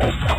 Oh,